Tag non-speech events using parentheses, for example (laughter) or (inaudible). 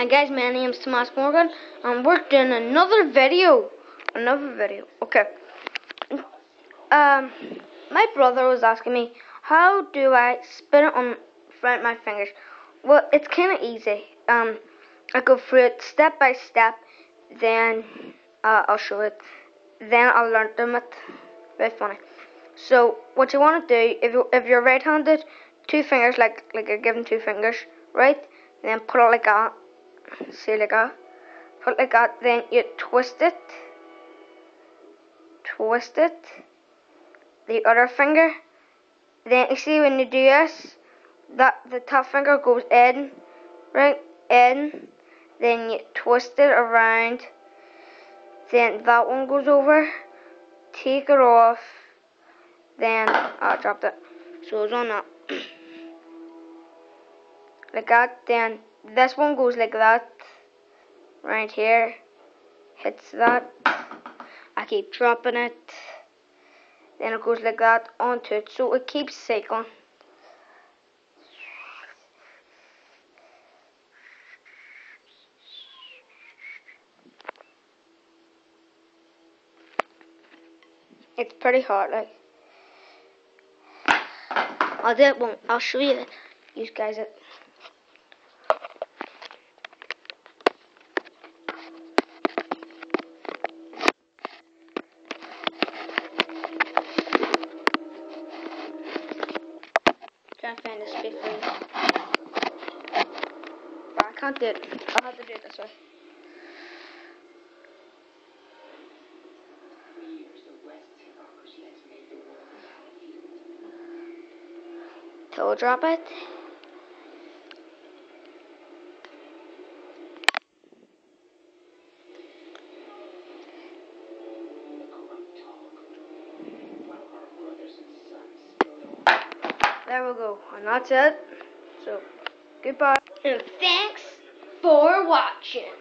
Hi guys, my name is Tomas Morgan we're doing another video. Another video. Okay. Um my brother was asking me how do I spin it on front my fingers? Well it's kinda easy. Um I go through it step by step, then uh, I'll show it. Then I'll learn them it. Very funny. So what you wanna do if you if you're right handed, two fingers like like you're given two fingers, right? Then put it like that see like that put like that then you twist it twist it the other finger. Then you see when you do this that the top finger goes in. Right in. Then you twist it around. Then that one goes over. Take it off. Then ah, I dropped it. So it's on that (clears throat) like that then this one goes like that. Right here. Hits that. I keep dropping it. Then it goes like that onto it. So it keeps cycling. It's pretty hard like. I'll do it one I'll show you you guys it find this for you. But I can't do it. I'll have to do it this way. Toe drop it. There we go. And that's it. So, goodbye. And thanks for watching.